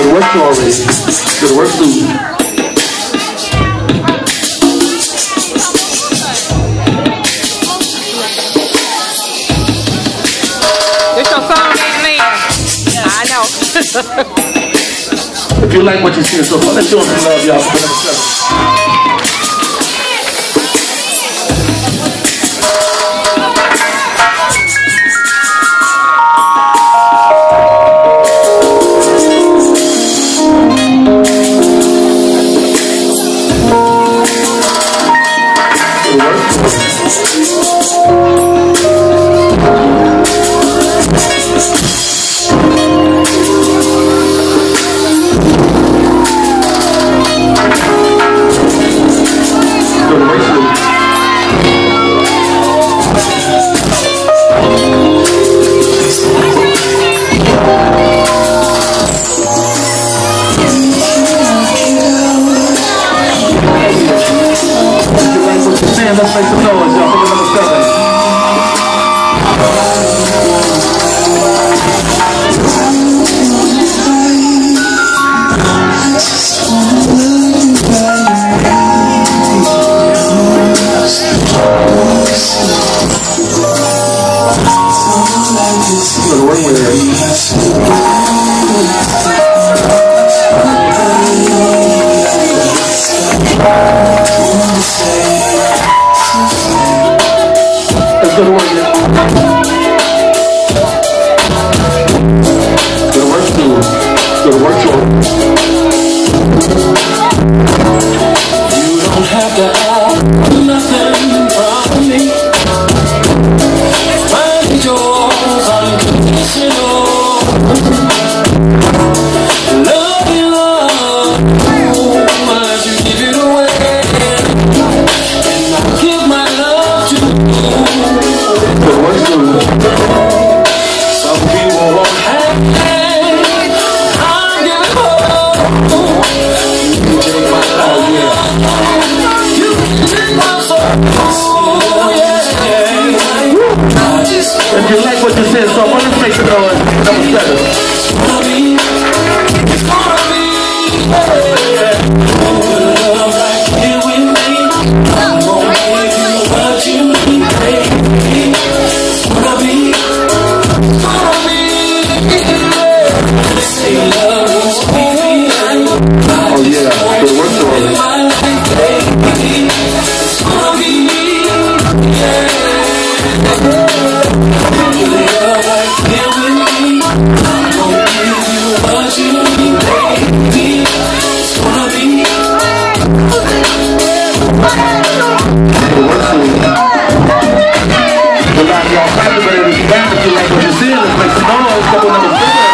Good work, Torrey. Good work, Lou. This your song, ain't land. Yeah, I know. If you like what you see so far, let's show them some love, y'all, Good going with it. Let's work now. Go work, Steve. Go work, Jordan. You don't have to ask nothing. so I'm going to make the noise number seven. Preciso, mas senão eu estou na montanha.